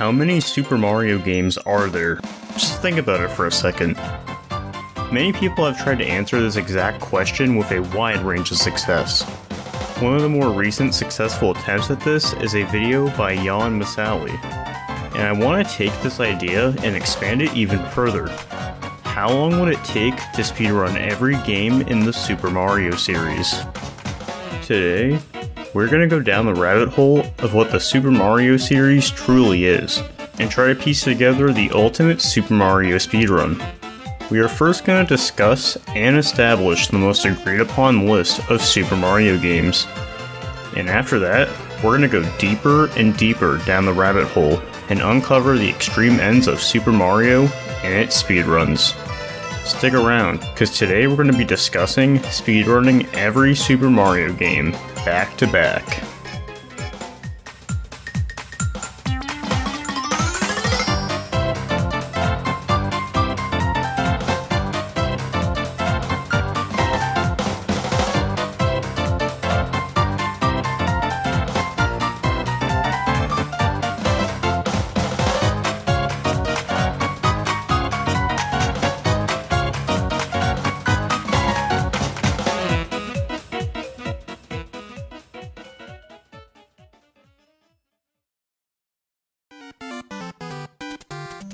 How many Super Mario games are there? Just think about it for a second. Many people have tried to answer this exact question with a wide range of success. One of the more recent successful attempts at this is a video by Jan Misali. And I want to take this idea and expand it even further. How long would it take to speedrun every game in the Super Mario series? Today, we're going to go down the rabbit hole of what the Super Mario series truly is, and try to piece together the ultimate Super Mario speedrun. We are first going to discuss and establish the most agreed upon list of Super Mario games. And after that, we're going to go deeper and deeper down the rabbit hole and uncover the extreme ends of Super Mario and its speedruns. Stick around, because today we're going to be discussing speedrunning every Super Mario game back to back.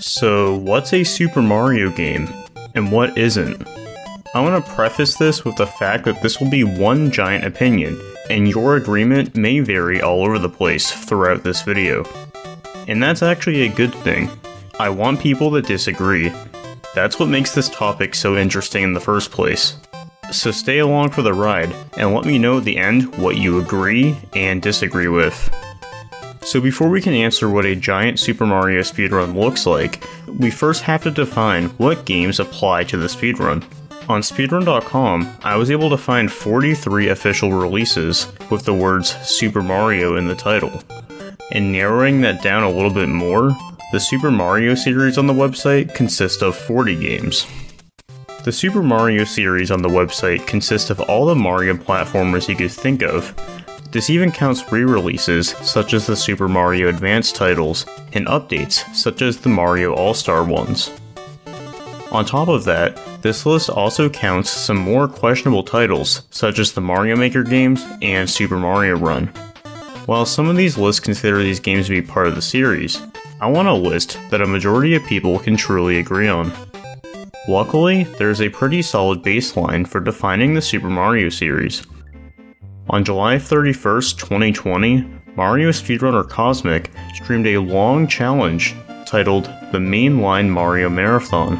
So, what's a Super Mario game, and what isn't? I want to preface this with the fact that this will be one giant opinion, and your agreement may vary all over the place throughout this video. And that's actually a good thing. I want people that disagree. That's what makes this topic so interesting in the first place. So stay along for the ride, and let me know at the end what you agree and disagree with. So before we can answer what a giant Super Mario speedrun looks like, we first have to define what games apply to the speedrun. On speedrun.com, I was able to find 43 official releases with the words Super Mario in the title. And narrowing that down a little bit more, the Super Mario series on the website consists of 40 games. The Super Mario series on the website consists of all the Mario platformers you could think of, this even counts re-releases such as the Super Mario Advance titles, and updates such as the Mario All-Star ones. On top of that, this list also counts some more questionable titles such as the Mario Maker games and Super Mario Run. While some of these lists consider these games to be part of the series, I want a list that a majority of people can truly agree on. Luckily, there is a pretty solid baseline for defining the Super Mario series, on July 31st, 2020, Mario speedrunner Kosmic streamed a long challenge titled the Mainline Mario Marathon.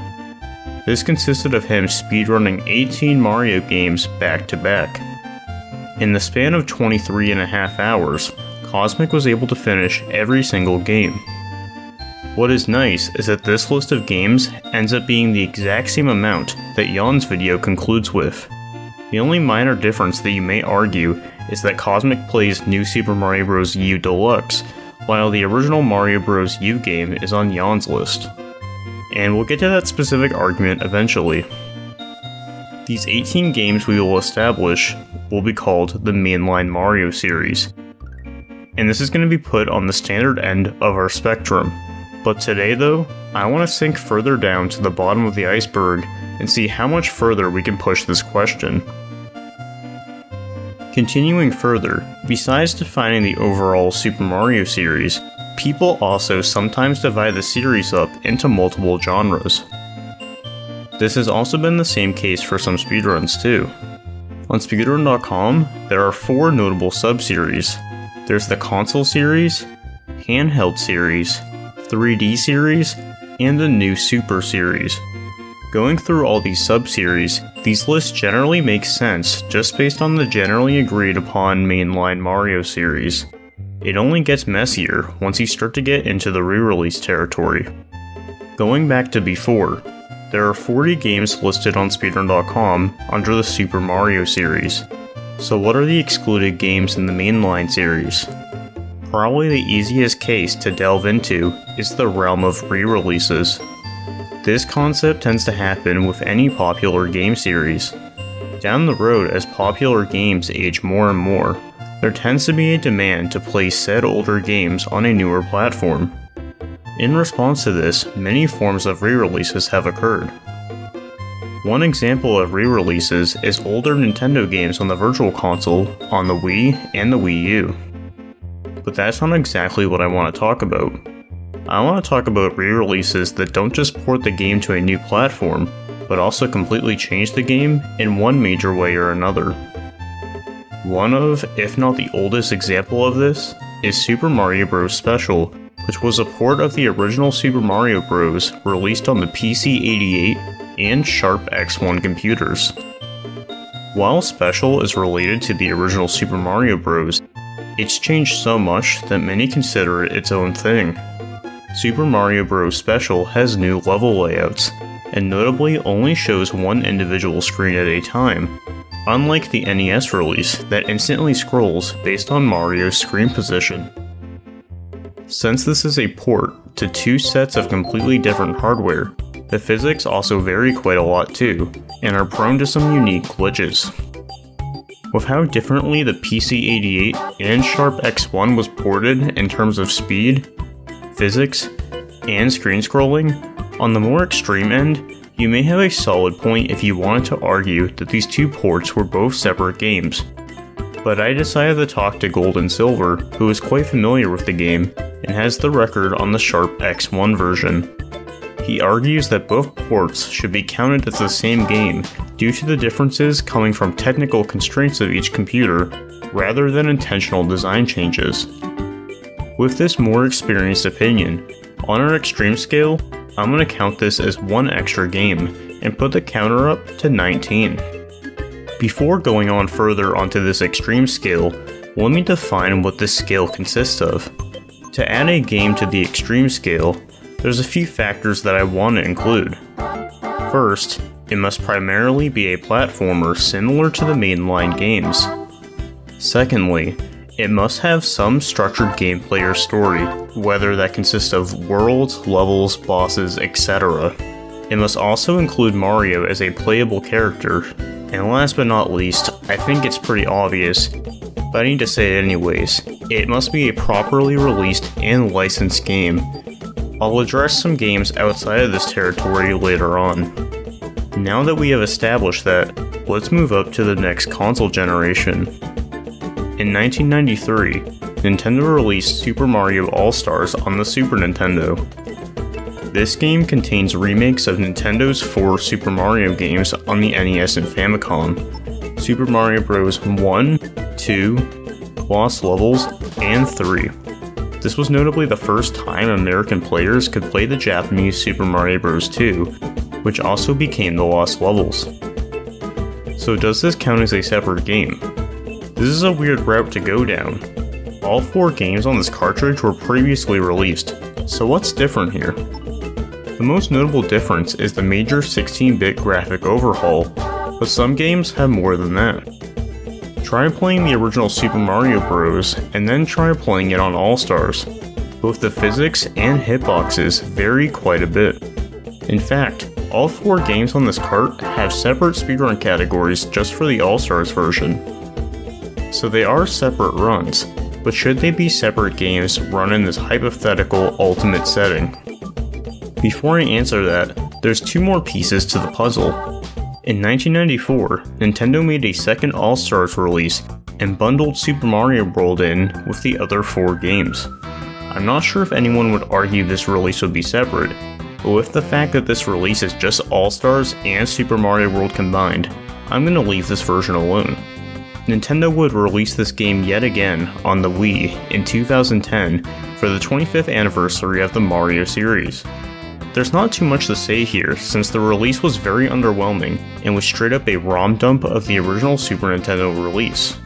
This consisted of him speedrunning 18 Mario games back to back. In the span of 23 and a half hours, Kosmic was able to finish every single game. What is nice is that this list of games ends up being the exact same amount that Jan's video concludes with. The only minor difference that you may argue is that Kosmic plays New Super Mario Bros. U Deluxe, while the original Mario Bros. U game is on Jan's list. And we'll get to that specific argument eventually. These 18 games we will establish will be called the Mainline Mario series. And this is going to be put on the standard end of our spectrum. But today though, I want to sink further down to the bottom of the iceberg and see how much further we can push this question. Continuing further, besides defining the overall Super Mario series, people also sometimes divide the series up into multiple genres. This has also been the same case for some speedruns too. On speedrun.com, there are four notable subseries. There's the console series, handheld series, 3D series, and the new Super series. Going through all these sub-series, these lists generally make sense just based on the generally agreed upon mainline Mario series. It only gets messier once you start to get into the re-release territory. Going back to before, there are 40 games listed on speedrun.com under the Super Mario series. So what are the excluded games in the mainline series? Probably the easiest case to delve into is the realm of re-releases. This concept tends to happen with any popular game series. Down the road, as popular games age more and more, there tends to be a demand to play said older games on a newer platform. In response to this, many forms of re-releases have occurred. One example of re-releases is older Nintendo games on the Virtual Console, on the Wii, and the Wii U. But that's not exactly what I want to talk about. I want to talk about re-releases that don't just port the game to a new platform, but also completely change the game in one major way or another. One of, if not the oldest example of this, is Super Mario Bros. Special, which was a port of the original Super Mario Bros. released on the PC-88 and Sharp X1 computers. While Special is related to the original Super Mario Bros., it's changed so much that many consider it its own thing. Super Mario Bros. Special has new level layouts, and notably only shows one individual screen at a time, unlike the NES release that instantly scrolls based on Mario's screen position. Since this is a port to two sets of completely different hardware, the physics also vary quite a lot too, and are prone to some unique glitches. With how differently the PC-88 and Sharp X1 was ported in terms of speed, physics, and screen scrolling, on the more extreme end, you may have a solid point if you wanted to argue that these two ports were both separate games. But I decided to talk to GoldenSilver, who is quite familiar with the game and has the record on the Sharp X1 version. He argues that both ports should be counted as the same game due to the differences coming from technical constraints of each computer rather than intentional design changes. With this more experienced opinion, on our extreme scale, I'm going to count this as one extra game and put the counter up to 19. Before going on further onto this extreme scale, let me define what this scale consists of. To add a game to the extreme scale, there's a few factors that I want to include. First, it must primarily be a platformer similar to the mainline games. Secondly, it must have some structured gameplay or story, whether that consists of worlds, levels, bosses, etc. It must also include Mario as a playable character. And last but not least, I think it's pretty obvious, but I need to say it anyways, it must be a properly released and licensed game. I'll address some games outside of this territory later on. Now that we have established that, let's move up to the next console generation. In 1993, Nintendo released Super Mario All-Stars on the Super Nintendo. This game contains remakes of Nintendo's four Super Mario games on the NES and Famicom Super Mario Bros. 1, 2, Lost Levels, and 3. This was notably the first time American players could play the Japanese Super Mario Bros. 2, which also became the Lost Levels. So does this count as a separate game? This is a weird route to go down. All four games on this cartridge were previously released, so what's different here? The most notable difference is the major 16-bit graphic overhaul, but some games have more than that. Try playing the original Super Mario Bros. and then try playing it on All-Stars. Both the physics and hitboxes vary quite a bit. In fact, all four games on this cart have separate speedrun categories just for the All-Stars version so they are separate runs, but should they be separate games run in this hypothetical ultimate setting? Before I answer that, there's two more pieces to the puzzle. In 1994, Nintendo made a second All-Stars release and bundled Super Mario World in with the other four games. I'm not sure if anyone would argue this release would be separate, but with the fact that this release is just All-Stars and Super Mario World combined, I'm gonna leave this version alone. Nintendo would release this game yet again on the Wii in 2010 for the 25th anniversary of the Mario series. There's not too much to say here since the release was very underwhelming and was straight up a ROM dump of the original Super Nintendo release.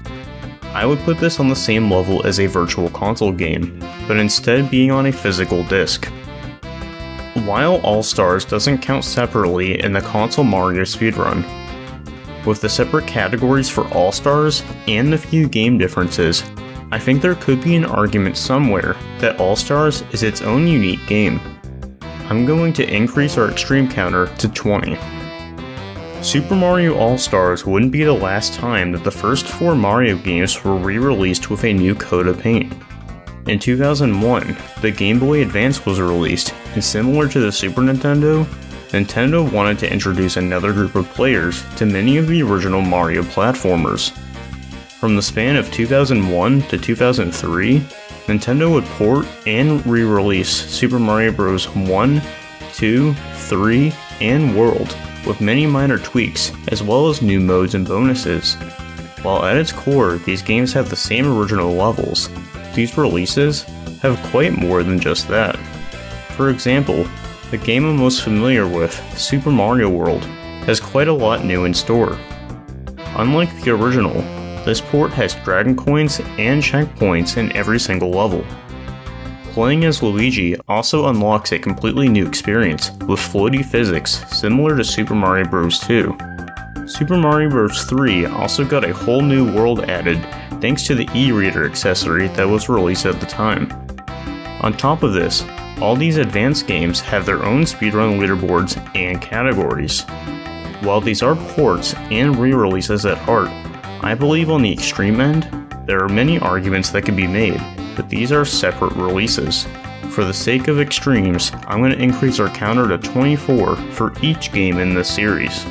I would put this on the same level as a virtual console game, but instead being on a physical disc. While All Stars doesn't count separately in the console Mario speedrun, with the separate categories for All Stars and the few game differences, I think there could be an argument somewhere that All Stars is its own unique game. I'm going to increase our extreme counter to 20. Super Mario All Stars wouldn't be the last time that the first four Mario games were re released with a new coat of paint. In 2001, the Game Boy Advance was released, and similar to the Super Nintendo, Nintendo wanted to introduce another group of players to many of the original Mario platformers. From the span of 2001 to 2003, Nintendo would port and re-release Super Mario Bros. 1, 2, 3, and World, with many minor tweaks, as well as new modes and bonuses. While at its core, these games have the same original levels, these releases have quite more than just that. For example, the game I'm most familiar with, Super Mario World, has quite a lot new in store. Unlike the original, this port has Dragon Coins and checkpoints in every single level. Playing as Luigi also unlocks a completely new experience with floaty physics similar to Super Mario Bros. 2. Super Mario Bros. 3 also got a whole new world added thanks to the e-reader accessory that was released at the time. On top of this, all these advanced games have their own speedrun leaderboards and categories. While these are ports and re-releases at heart, I believe on the extreme end, there are many arguments that can be made but these are separate releases. For the sake of extremes, I'm going to increase our counter to 24 for each game in this series.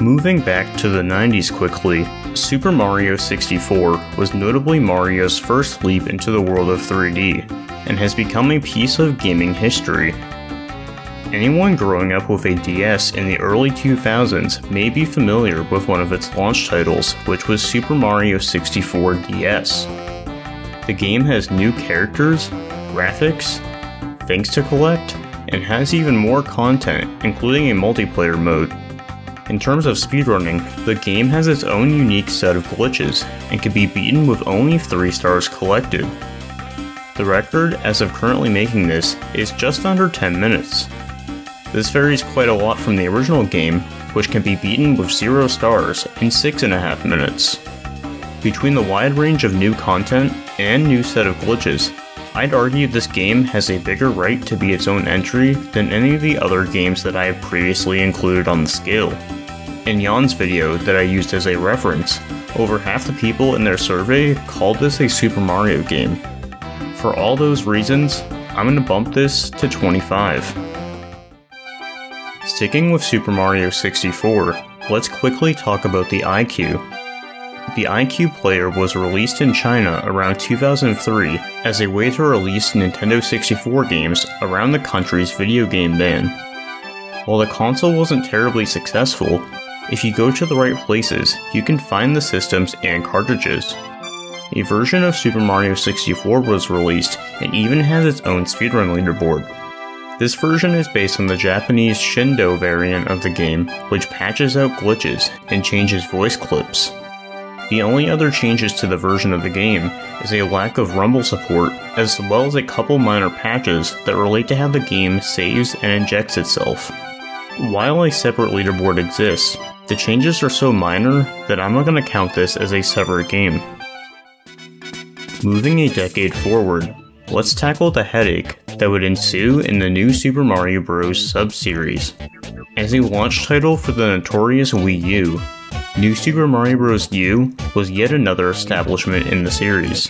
Moving back to the 90s quickly, Super Mario 64 was notably Mario's first leap into the world of 3D, and has become a piece of gaming history. Anyone growing up with a DS in the early 2000s may be familiar with one of its launch titles, which was Super Mario 64 DS. The game has new characters, graphics, things to collect, and has even more content, including a multiplayer mode. In terms of speedrunning, the game has its own unique set of glitches, and can be beaten with only 3 stars collected. The record, as of currently making this, is just under 10 minutes. This varies quite a lot from the original game, which can be beaten with 0 stars in 6.5 minutes. Between the wide range of new content and new set of glitches, I'd argue this game has a bigger right to be its own entry than any of the other games that I have previously included on the scale. In Jan's video that I used as a reference, over half the people in their survey called this a Super Mario game. For all those reasons, I'm going to bump this to 25. Sticking with Super Mario 64, let's quickly talk about the iQue. The iQue Player was released in China around 2003 as a way to release Nintendo 64 games around the country's video game ban. While the console wasn't terribly successful, if you go to the right places, you can find the systems and cartridges. A version of Super Mario 64 was released and even has its own speedrun leaderboard. This version is based on the Japanese Shindo variant of the game, which patches out glitches and changes voice clips. The only other changes to the version of the game is a lack of rumble support, as well as a couple minor patches that relate to how the game saves and injects itself. While a separate leaderboard exists, the changes are so minor that I'm not going to count this as a separate game. Moving a decade forward, let's tackle the headache that would ensue in the new Super Mario Bros. sub-series. As a launch title for the notorious Wii U, New Super Mario Bros. U was yet another establishment in the series.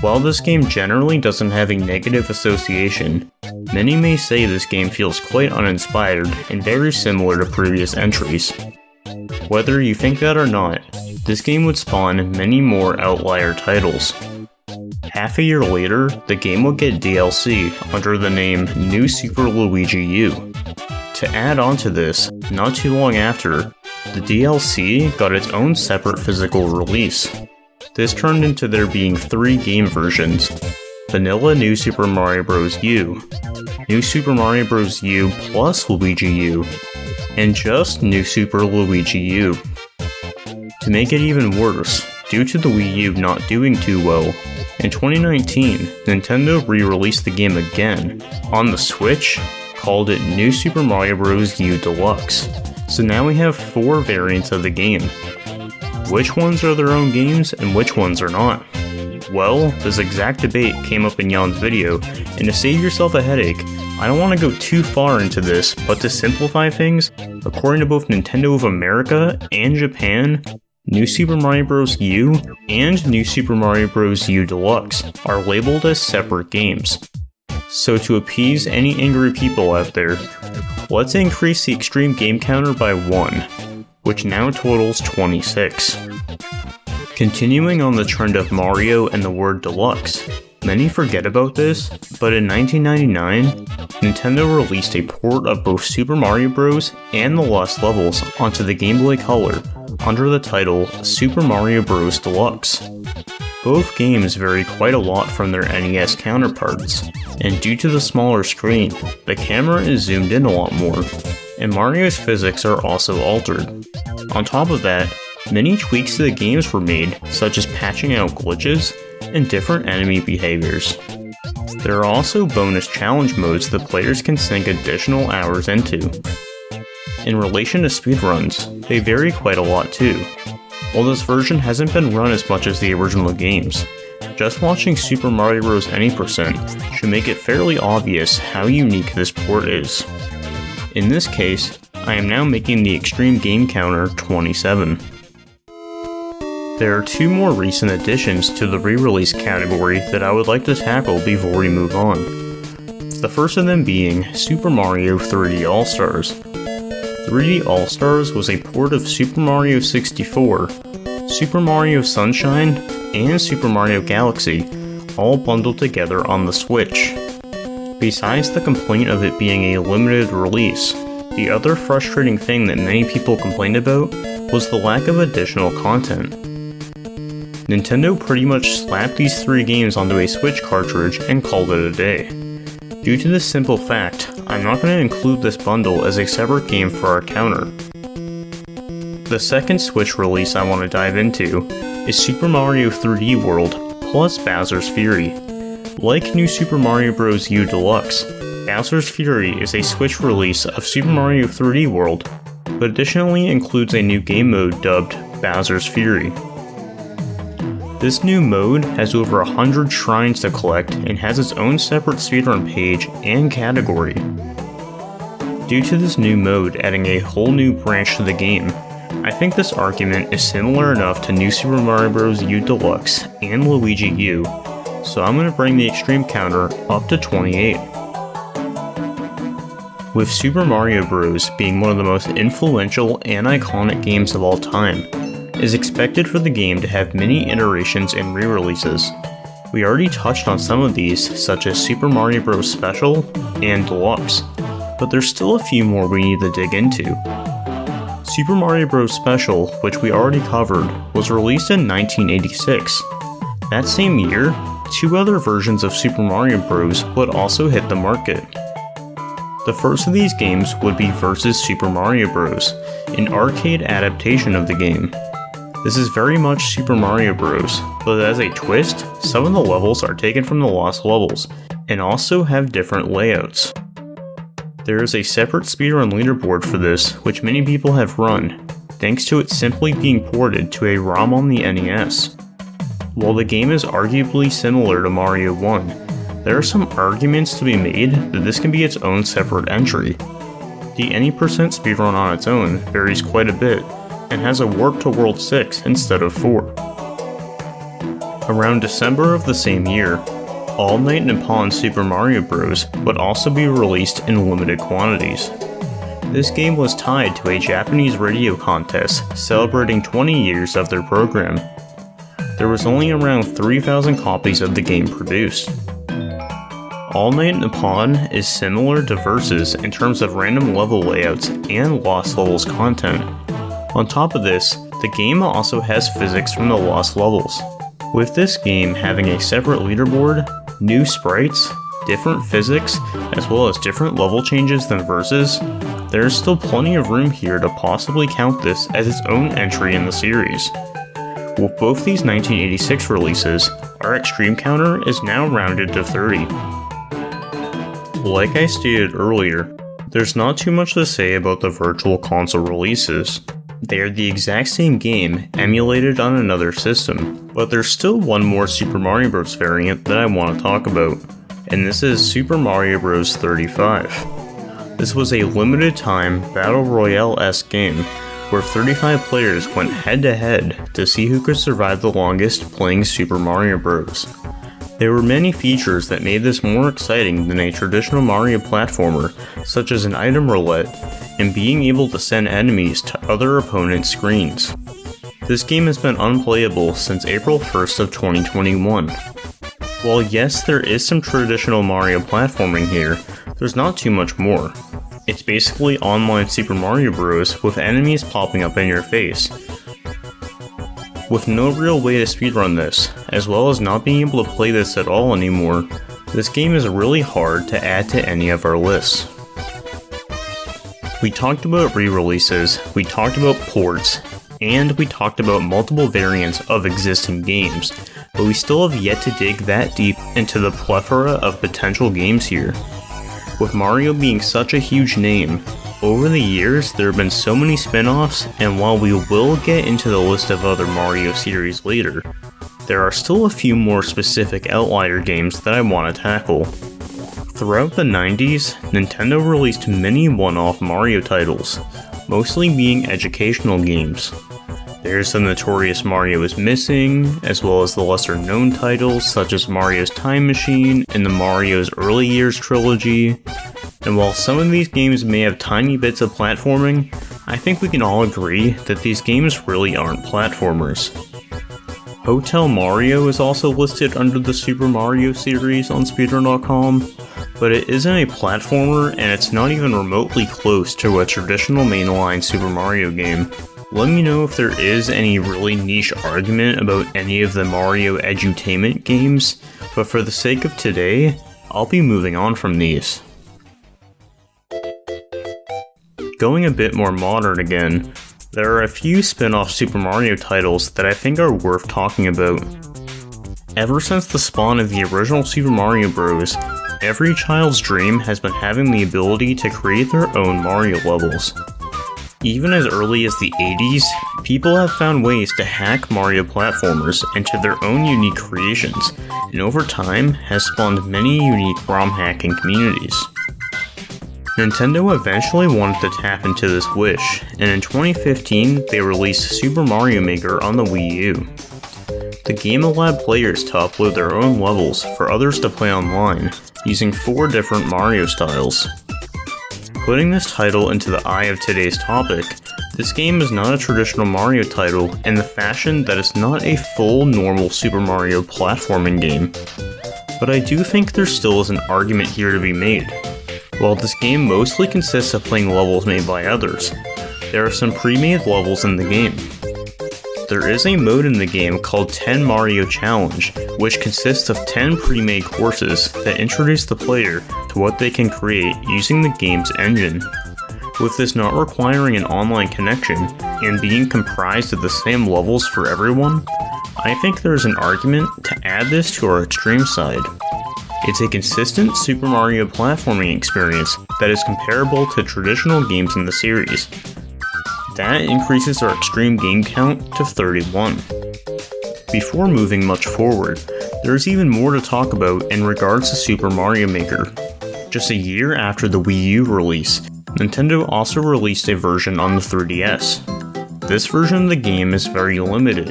While this game generally doesn't have a negative association, many may say this game feels quite uninspired and very similar to previous entries. Whether you think that or not, this game would spawn many more outlier titles. Half a year later, the game would get DLC under the name New Super Luigi U. To add on to this, not too long after, the DLC got its own separate physical release. This turned into there being three game versions Vanilla New Super Mario Bros. U, New Super Mario Bros. U plus Luigi U, and just New Super Luigi U. To make it even worse, due to the Wii U not doing too well, in 2019, Nintendo re-released the game again on the Switch, called it New Super Mario Bros. U Deluxe. So now we have four variants of the game. Which ones are their own games and which ones are not? Well, this exact debate came up in Jan's video, and to save yourself a headache, I don't want to go too far into this, but to simplify things, according to both Nintendo of America and Japan, New Super Mario Bros. U and New Super Mario Bros. U Deluxe are labeled as separate games. So to appease any angry people out there, let's increase the extreme game counter by 1, which now totals 26. Continuing on the trend of Mario and the word deluxe, many forget about this, but in 1999, Nintendo released a port of both Super Mario Bros. and the Lost Levels onto the Game Boy Color under the title Super Mario Bros. Deluxe. Both games vary quite a lot from their NES counterparts, and due to the smaller screen, the camera is zoomed in a lot more, and Mario's physics are also altered. On top of that, many tweaks to the games were made, such as patching out glitches and different enemy behaviors. There are also bonus challenge modes that players can sink additional hours into. In relation to speedruns, they vary quite a lot too, while this version hasn't been run as much as the original games, just watching Super Mario Bros. Any percent should make it fairly obvious how unique this port is. In this case, I am now making the extreme game counter 27. There are two more recent additions to the re-release category that I would like to tackle before we move on. The first of them being Super Mario 3D All-Stars, 3D All-Stars was a port of Super Mario 64, Super Mario Sunshine, and Super Mario Galaxy, all bundled together on the Switch. Besides the complaint of it being a limited release, the other frustrating thing that many people complained about was the lack of additional content. Nintendo pretty much slapped these three games onto a Switch cartridge and called it a day. Due to the simple fact, I'm not going to include this bundle as a separate game for our counter. The second Switch release I want to dive into is Super Mario 3D World plus Bowser's Fury. Like New Super Mario Bros. U Deluxe, Bowser's Fury is a Switch release of Super Mario 3D World, but additionally includes a new game mode dubbed Bowser's Fury. This new mode has over 100 shrines to collect and has its own separate speedrun page and category. Due to this new mode adding a whole new branch to the game, I think this argument is similar enough to New Super Mario Bros. U Deluxe and Luigi U, so I'm going to bring the extreme counter up to 28. With Super Mario Bros. being one of the most influential and iconic games of all time, is expected for the game to have many iterations and re-releases. We already touched on some of these, such as Super Mario Bros. Special and Deluxe, but there's still a few more we need to dig into. Super Mario Bros. Special, which we already covered, was released in 1986. That same year, two other versions of Super Mario Bros. would also hit the market. The first of these games would be Versus Super Mario Bros., an arcade adaptation of the game. This is very much Super Mario Bros., but as a twist, some of the levels are taken from the Lost Levels, and also have different layouts. There is a separate speedrun leaderboard for this, which many people have run, thanks to it simply being ported to a ROM on the NES. While the game is arguably similar to Mario 1, there are some arguments to be made that this can be its own separate entry. The any percent speedrun on its own varies quite a bit, and has a warp to World 6 instead of 4. Around December of the same year, All Night Nippon Super Mario Bros. would also be released in limited quantities. This game was tied to a Japanese radio contest celebrating 20 years of their program. There was only around 3,000 copies of the game produced. All Night Nippon is similar to Versus in terms of random level layouts and Lost Levels content, on top of this, the game also has physics from the Lost Levels. With this game having a separate leaderboard, new sprites, different physics, as well as different level changes than Versus, there is still plenty of room here to possibly count this as its own entry in the series. With both these 1986 releases, our extreme counter is now rounded to 30. Like I stated earlier, there's not too much to say about the Virtual Console releases. They are the exact same game, emulated on another system, but there's still one more Super Mario Bros. variant that I want to talk about, and this is Super Mario Bros. 35. This was a limited time Battle Royale-esque game, where 35 players went head to head to see who could survive the longest playing Super Mario Bros. There were many features that made this more exciting than a traditional Mario platformer, such as an item roulette and being able to send enemies to other opponents' screens. This game has been unplayable since April 1st of 2021. While yes, there is some traditional Mario platforming here, there's not too much more. It's basically online Super Mario Bros. with enemies popping up in your face. With no real way to speedrun this, as well as not being able to play this at all anymore, this game is really hard to add to any of our lists. We talked about re-releases, we talked about ports, and we talked about multiple variants of existing games, but we still have yet to dig that deep into the plethora of potential games here. With Mario being such a huge name, over the years there have been so many spin-offs, and while we will get into the list of other Mario series later, there are still a few more specific outlier games that I want to tackle. Throughout the 90s, Nintendo released many one-off Mario titles, mostly being educational games. There's the notorious Mario is Missing, as well as the lesser known titles such as Mario's Time Machine and the Mario's Early Years trilogy. And while some of these games may have tiny bits of platforming, I think we can all agree that these games really aren't platformers. Hotel Mario is also listed under the Super Mario series on Speedrun.com, but it isn't a platformer and it's not even remotely close to a traditional mainline Super Mario game. Let me know if there is any really niche argument about any of the Mario edutainment games, but for the sake of today, I'll be moving on from these. Going a bit more modern again, there are a few spin-off Super Mario titles that I think are worth talking about. Ever since the spawn of the original Super Mario Bros., every child's dream has been having the ability to create their own Mario levels. Even as early as the 80s, people have found ways to hack Mario platformers into their own unique creations, and over time has spawned many unique ROM hacking communities. Nintendo eventually wanted to tap into this wish, and in 2015 they released Super Mario Maker on the Wii U. The game allowed players to upload their own levels for others to play online, using four different Mario styles, Putting this title into the eye of today's topic, this game is not a traditional Mario title in the fashion that it's not a full normal Super Mario platforming game. But I do think there still is an argument here to be made. While this game mostly consists of playing levels made by others, there are some pre-made levels in the game. There is a mode in the game called 10 Mario Challenge, which consists of 10 pre-made courses that introduce the player to what they can create using the game's engine. With this not requiring an online connection and being comprised of the same levels for everyone, I think there is an argument to add this to our extreme side. It's a consistent Super Mario platforming experience that is comparable to traditional games in the series. That increases our extreme game count to 31. Before moving much forward, there is even more to talk about in regards to Super Mario Maker, just a year after the Wii U release, Nintendo also released a version on the 3DS. This version of the game is very limited,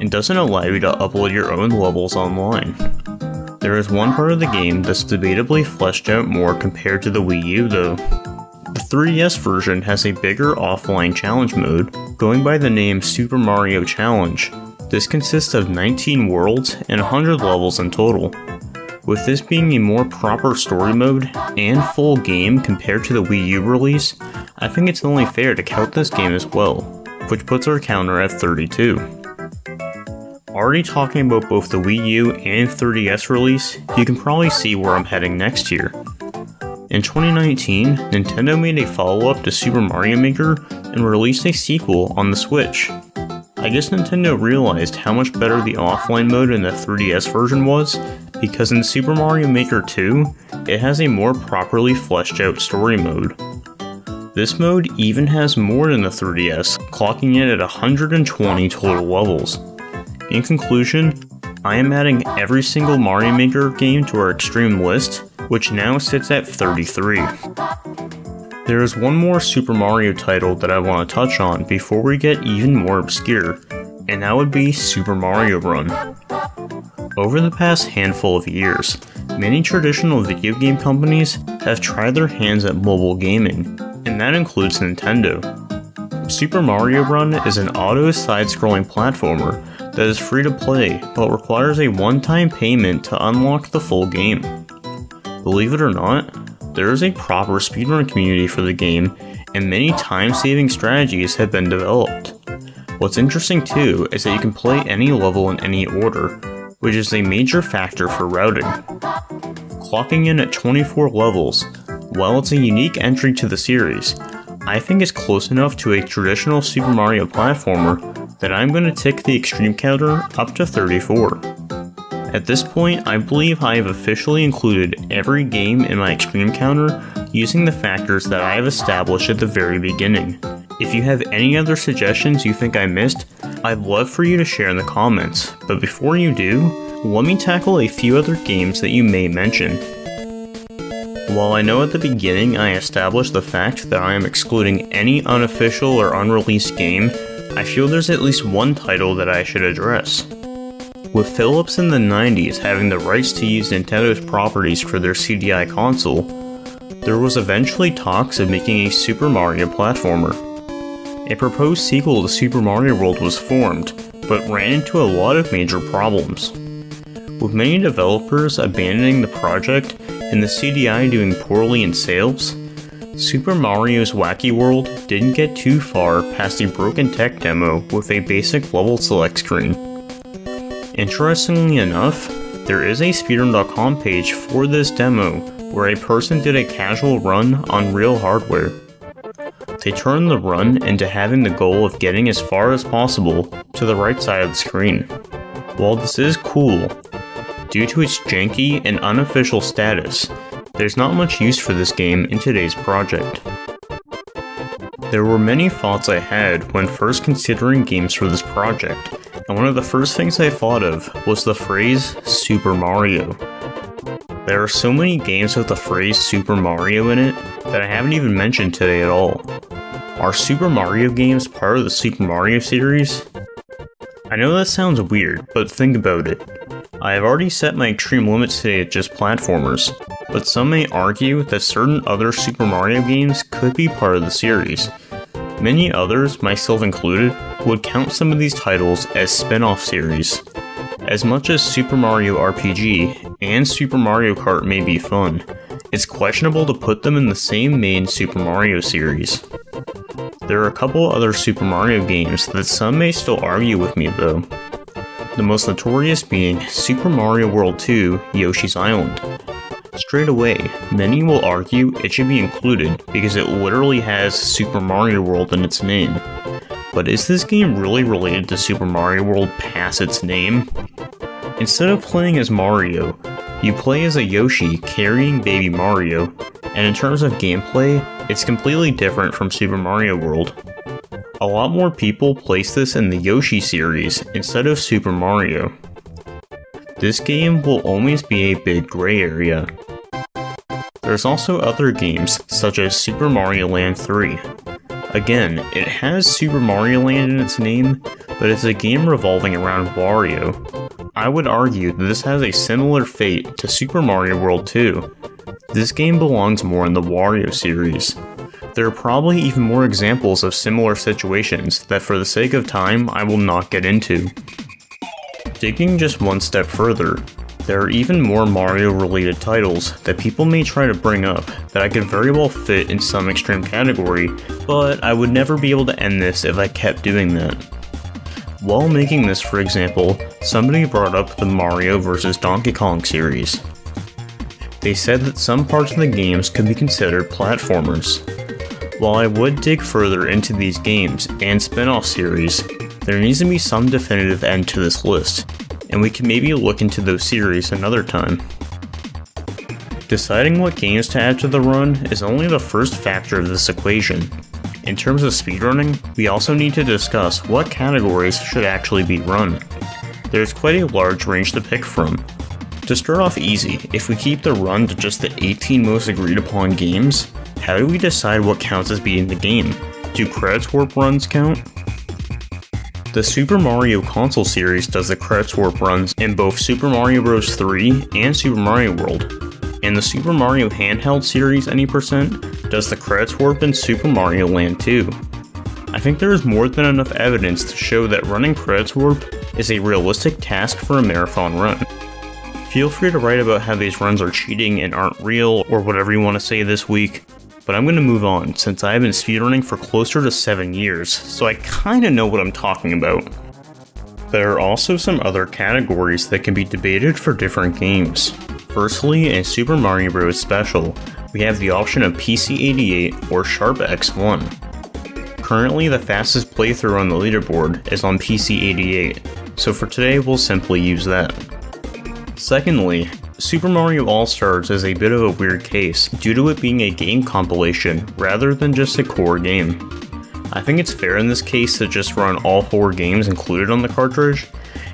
and doesn't allow you to upload your own levels online. There is one part of the game that's debatably fleshed out more compared to the Wii U though. The 3DS version has a bigger offline challenge mode, going by the name Super Mario Challenge. This consists of 19 worlds and 100 levels in total. With this being a more proper story mode and full game compared to the Wii U release, I think it's only fair to count this game as well, which puts our counter at 32. Already talking about both the Wii U and 3DS release, you can probably see where I'm heading next year. In 2019, Nintendo made a follow-up to Super Mario Maker and released a sequel on the Switch. I guess Nintendo realized how much better the offline mode in the 3DS version was because in Super Mario Maker 2, it has a more properly fleshed out story mode. This mode even has more than the 3DS, clocking in at 120 total levels. In conclusion, I am adding every single Mario Maker game to our extreme list, which now sits at 33. There is one more Super Mario title that I want to touch on before we get even more obscure, and that would be Super Mario Run. Over the past handful of years, many traditional video game companies have tried their hands at mobile gaming, and that includes Nintendo. Super Mario Run is an auto side scrolling platformer that is free to play but requires a one time payment to unlock the full game. Believe it or not, there is a proper speedrun community for the game, and many time saving strategies have been developed. What's interesting too is that you can play any level in any order, which is a major factor for routing. Clocking in at 24 levels, while it's a unique entry to the series, I think it's close enough to a traditional Super Mario platformer that I'm going to tick the extreme counter up to 34. At this point, I believe I have officially included every game in my extreme counter using the factors that I have established at the very beginning. If you have any other suggestions you think I missed, I'd love for you to share in the comments, but before you do, let me tackle a few other games that you may mention. While I know at the beginning I established the fact that I am excluding any unofficial or unreleased game, I feel there's at least one title that I should address. With Philips in the 90s having the rights to use Nintendo's properties for their CDI console, there was eventually talks of making a Super Mario platformer. A proposed sequel to Super Mario World was formed, but ran into a lot of major problems. With many developers abandoning the project and the CDI doing poorly in sales, Super Mario's Wacky World didn't get too far past a broken tech demo with a basic level select screen. Interestingly enough, there is a speedrun.com page for this demo where a person did a casual run on real hardware. They turned the run into having the goal of getting as far as possible to the right side of the screen. While this is cool, due to its janky and unofficial status, there's not much use for this game in today's project. There were many thoughts I had when first considering games for this project, and one of the first things I thought of was the phrase Super Mario. There are so many games with the phrase Super Mario in it that I haven't even mentioned today at all. Are Super Mario games part of the Super Mario series? I know that sounds weird, but think about it. I have already set my extreme limits today at just platformers, but some may argue that certain other Super Mario games could be part of the series. Many others, myself included, would count some of these titles as spin off series. As much as Super Mario RPG and Super Mario Kart may be fun, it's questionable to put them in the same main Super Mario series. There are a couple other Super Mario games that some may still argue with me though. The most notorious being Super Mario World 2 Yoshi's Island. Straight away, many will argue it should be included because it literally has Super Mario World in its name. But is this game really related to Super Mario World past its name? Instead of playing as Mario, you play as a Yoshi carrying baby Mario, and in terms of gameplay, it's completely different from Super Mario World. A lot more people place this in the Yoshi series instead of Super Mario. This game will always be a big gray area. There's also other games such as Super Mario Land 3. Again, it has Super Mario Land in its name, but it's a game revolving around Wario. I would argue that this has a similar fate to Super Mario World 2. This game belongs more in the Wario series. There are probably even more examples of similar situations that for the sake of time I will not get into. Digging just one step further, there are even more Mario related titles that people may try to bring up that I could very well fit in some extreme category, but I would never be able to end this if I kept doing that. While making this, for example, somebody brought up the Mario vs. Donkey Kong series. They said that some parts of the games could be considered platformers, while I would dig further into these games and spin off series, there needs to be some definitive end to this list, and we can maybe look into those series another time. Deciding what games to add to the run is only the first factor of this equation. In terms of speedrunning, we also need to discuss what categories should actually be run. There's quite a large range to pick from. To start off easy, if we keep the run to just the 18 most agreed upon games, how do we decide what counts as being the game? Do credits warp runs count? The Super Mario console series does the credits warp runs in both Super Mario Bros. 3 and Super Mario World, and the Super Mario handheld series any percent does the credits warp in Super Mario Land 2. I think there is more than enough evidence to show that running credits warp is a realistic task for a marathon run. Feel free to write about how these runs are cheating and aren't real, or whatever you want to say this week, but I'm going to move on since I've been speedrunning for closer to 7 years, so I kinda know what I'm talking about. There are also some other categories that can be debated for different games. Firstly, in Super Mario Bros. Special, we have the option of PC88 or Sharp X1. Currently, the fastest playthrough on the leaderboard is on PC88, so for today we'll simply use that. Secondly, Super Mario All-Stars is a bit of a weird case due to it being a game compilation rather than just a core game. I think it's fair in this case to just run all four games included on the cartridge,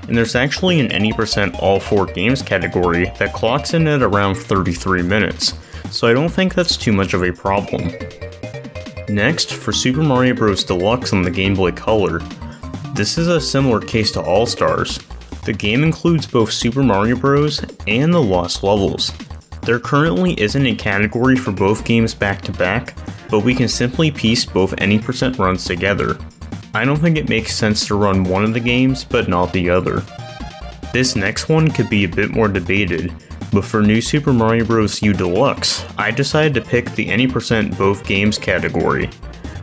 and there's actually an any percent all four games category that clocks in at around 33 minutes, so I don't think that's too much of a problem. Next, for Super Mario Bros. Deluxe on the Game Boy Color, this is a similar case to All Stars. The game includes both Super Mario Bros. and the Lost Levels. There currently isn't a category for both games back to back, but we can simply piece both any percent runs together. I don't think it makes sense to run one of the games, but not the other. This next one could be a bit more debated, but for New Super Mario Bros. U Deluxe, I decided to pick the any percent both games category.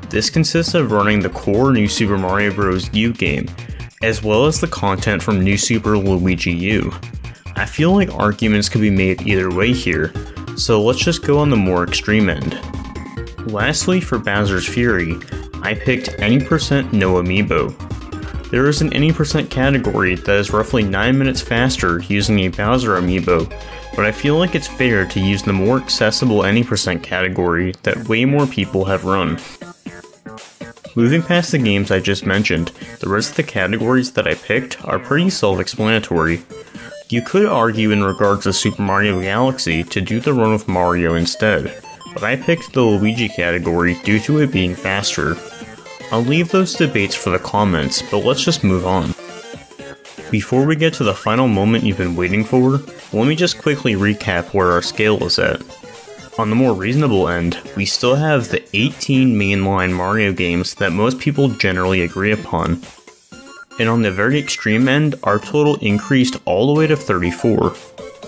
This consists of running the core New Super Mario Bros. U game, as well as the content from New Super Luigi U. I feel like arguments could be made either way here, so let's just go on the more extreme end. Lastly, for Bowser's Fury, I picked any percent no amiibo. There is an any percent category that is roughly 9 minutes faster using a Bowser amiibo, but I feel like it's fair to use the more accessible any percent category that way more people have run. Moving past the games I just mentioned, the rest of the categories that I picked are pretty self-explanatory. You could argue in regards to Super Mario Galaxy to do the run with Mario instead, but I picked the Luigi category due to it being faster. I'll leave those debates for the comments, but let's just move on. Before we get to the final moment you've been waiting for, let me just quickly recap where our scale is at. On the more reasonable end, we still have the 18 mainline Mario games that most people generally agree upon. And on the very extreme end, our total increased all the way to 34.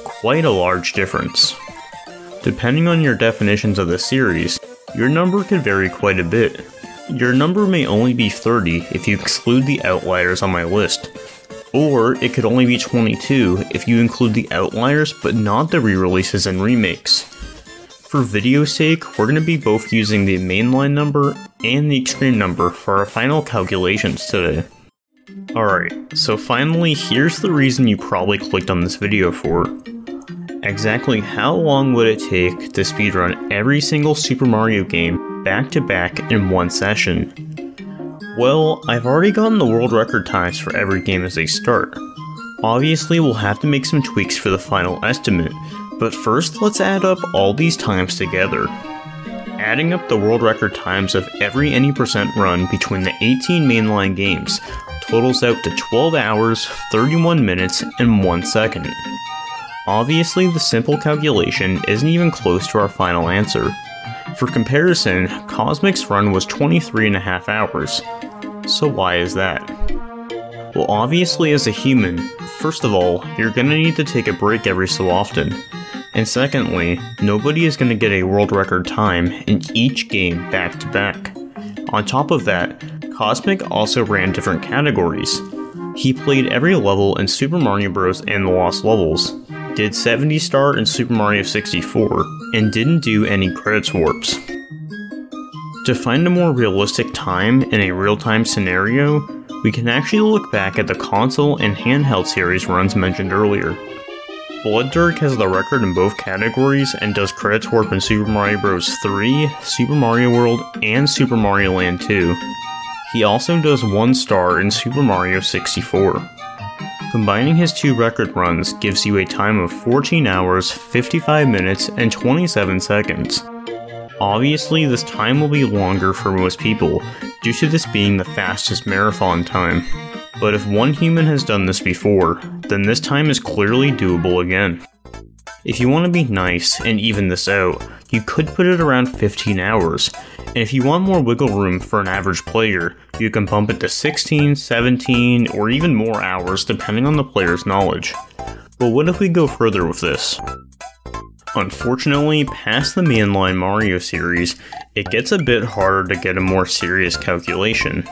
Quite a large difference. Depending on your definitions of the series, your number could vary quite a bit. Your number may only be 30 if you exclude the outliers on my list, or it could only be 22 if you include the outliers but not the re-releases and remakes. For video's sake, we're going to be both using the mainline number and the extreme number for our final calculations today. Alright, so finally here's the reason you probably clicked on this video for. Exactly how long would it take to speedrun every single Super Mario game back to back in one session? Well, I've already gotten the world record times for every game as they start. Obviously, we'll have to make some tweaks for the final estimate, but first, let's add up all these times together. Adding up the world record times of every any percent run between the 18 mainline games totals out to 12 hours, 31 minutes, and 1 second. Obviously, the simple calculation isn't even close to our final answer. For comparison, Kosmic's run was 23 and a half hours. So why is that? Well, obviously as a human, first of all, you're gonna need to take a break every so often, and secondly, nobody is to get a world record time in each game back to back. On top of that, Kosmic also ran different categories. He played every level in Super Mario Bros. and the Lost Levels, did 70 star in Super Mario 64, and didn't do any credits warps. To find a more realistic time in a real-time scenario, we can actually look back at the console and handheld series runs mentioned earlier. BloodDerg has the record in both categories and does credits warp in Super Mario Bros. 3, Super Mario World, and Super Mario Land 2. He also does 1 star in Super Mario 64. Combining his two record runs gives you a time of 14 hours, 55 minutes, and 27 seconds. Obviously, this time will be longer for most people, due to this being the fastest marathon time. But if one human has done this before, then this time is clearly doable again. If you want to be nice and even this out, you could put it around 15 hours, and if you want more wiggle room for an average player, you can bump it to 16, 17, or even more hours depending on the player's knowledge. But what if we go further with this? Unfortunately, past the mainline Mario series, it gets a bit harder to get a more serious calculation.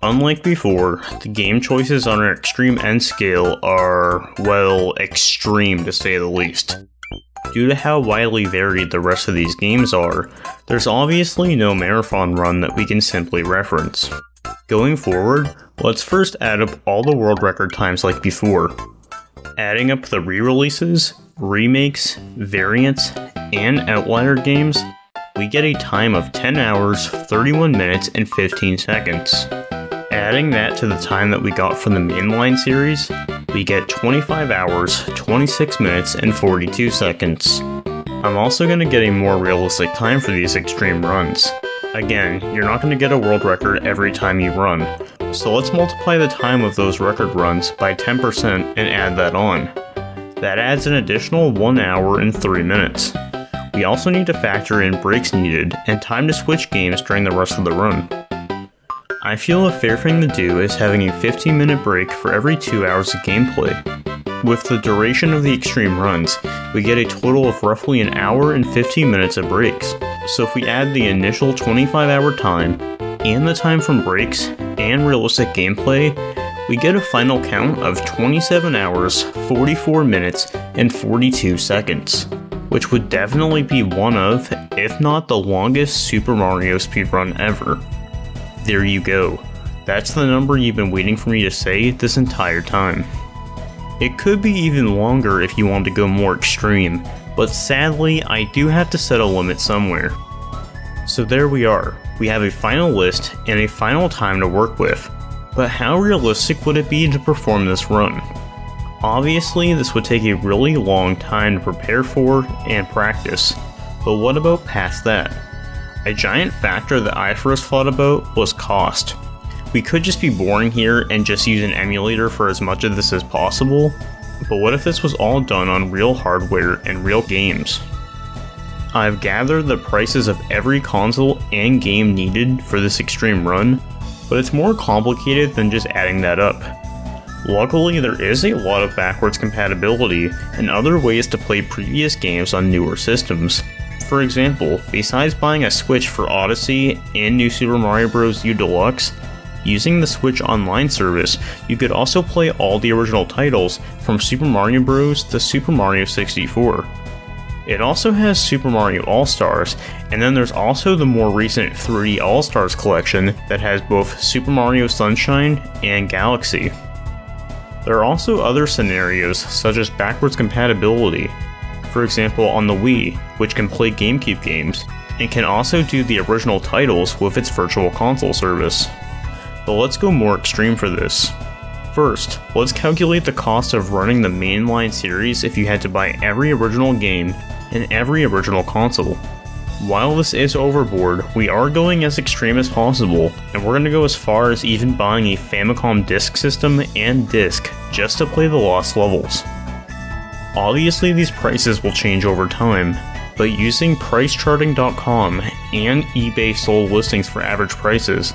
Unlike before, the game choices on our extreme end scale are, well, extreme to say the least. Due to how widely varied the rest of these games are, there's obviously no marathon run that we can simply reference. Going forward, let's first add up all the world record times like before. Adding up the re-releases, remakes, variants, and outlier games, we get a time of 10 hours, 31 minutes, and 15 seconds. Adding that to the time that we got from the mainline series, we get 25 hours, 26 minutes, and 42 seconds. I'm also going to get a more realistic time for these extreme runs. Again, you're not going to get a world record every time you run, so let's multiply the time of those record runs by 10% and add that on. That adds an additional 1 hour and 3 minutes. We also need to factor in breaks needed and time to switch games during the rest of the run. I feel a fair thing to do is having a 15 minute break for every 2 hours of gameplay. With the duration of the extreme runs, we get a total of roughly an hour and 15 minutes of breaks. So if we add the initial 25 hour time, and the time from breaks, and realistic gameplay, we get a final count of 27 hours, 44 minutes, and 42 seconds, which would definitely be one of, if not the longest Super Mario speedrun ever. There you go. That's the number you've been waiting for me to say this entire time. It could be even longer if you want to go more extreme, but sadly, I do have to set a limit somewhere. So there we are. We have a final list and a final time to work with. But how realistic would it be to perform this run? Obviously, this would take a really long time to prepare for and practice, but what about past that? A giant factor that I first thought about was cost. We could just be boring here and just use an emulator for as much of this as possible, but what if this was all done on real hardware and real games? I've gathered the prices of every console and game needed for this extreme run, but it's more complicated than just adding that up. Luckily, there is a lot of backwards compatibility and other ways to play previous games on newer systems, for example, besides buying a Switch for Odyssey and New Super Mario Bros. U Deluxe, using the Switch Online service, you could also play all the original titles from Super Mario Bros. to Super Mario 64. It also has Super Mario All-Stars, and then there's also the more recent 3D All-Stars collection that has both Super Mario Sunshine and Galaxy. There are also other scenarios, such as backwards compatibility, for example on the Wii, which can play GameCube games, and can also do the original titles with its Virtual Console service. But let's go more extreme for this. First, let's calculate the cost of running the mainline series if you had to buy every original game and every original console. While this is overboard, we are going as extreme as possible, and we're going to go as far as even buying a Famicom disk system and disc just to play the lost levels. Obviously these prices will change over time, but using pricecharting.com and eBay sold listings for average prices,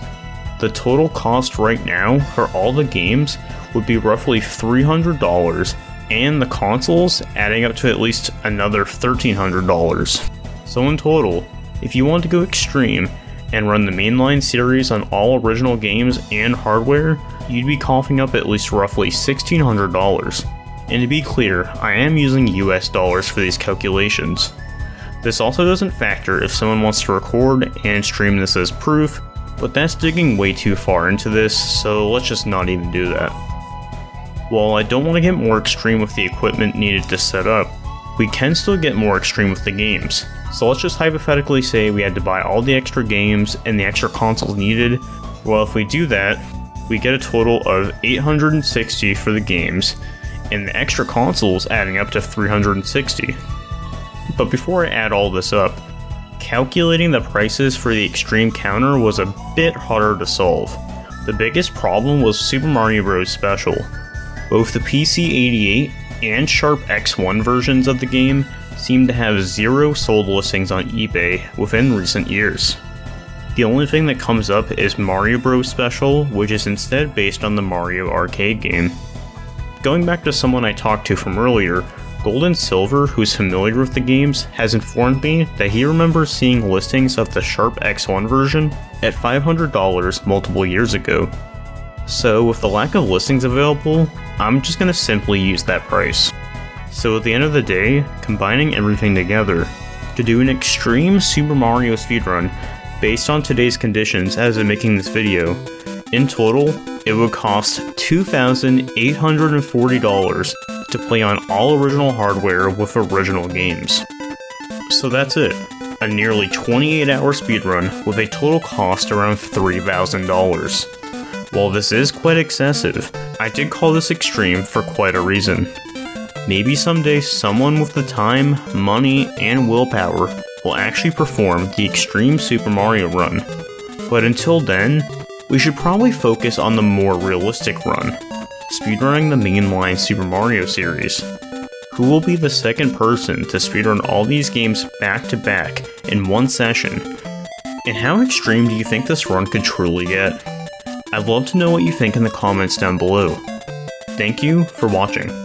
the total cost right now for all the games would be roughly $300 and the consoles adding up to at least another $1,300. So in total, if you want to go extreme and run the mainline series on all original games and hardware, you'd be coughing up at least roughly $1,600. And to be clear, I am using US dollars for these calculations. This also doesn't factor if someone wants to record and stream this as proof, but that's digging way too far into this, so let's just not even do that. While I don't want to get more extreme with the equipment needed to set up, we can still get more extreme with the games. So let's just hypothetically say we had to buy all the extra games and the extra consoles needed. Well, if we do that, we get a total of 860 for the games, and the extra consoles adding up to 360. But before I add all this up, calculating the prices for the extreme counter was a bit harder to solve. The biggest problem was Super Mario Bros. Special. Both the PC-88 and Sharp X1 versions of the game seem to have zero sold listings on eBay within recent years. The only thing that comes up is Mario Bros. Special, which is instead based on the Mario arcade game. Going back to someone I talked to from earlier, GoldenSilver, who's familiar with the games, has informed me that he remembers seeing listings of the Sharp X1 version at $500 multiple years ago. So, with the lack of listings available, I'm just gonna simply use that price. So at the end of the day, combining everything together, to do an extreme Super Mario speedrun based on today's conditions as of making this video, in total, it would cost $2,840 to play on all original hardware with original games. So that's it, a nearly 28 hour speedrun with a total cost around $3,000. While this is quite excessive, I did call this extreme for quite a reason. Maybe someday someone with the time, money, and willpower will actually perform the extreme Super Mario run. But until then, we should probably focus on the more realistic run, speedrunning the mainline Super Mario series. Who will be the second person to speedrun all these games back to back in one session? And how extreme do you think this run could truly get? I'd love to know what you think in the comments down below. Thank you for watching.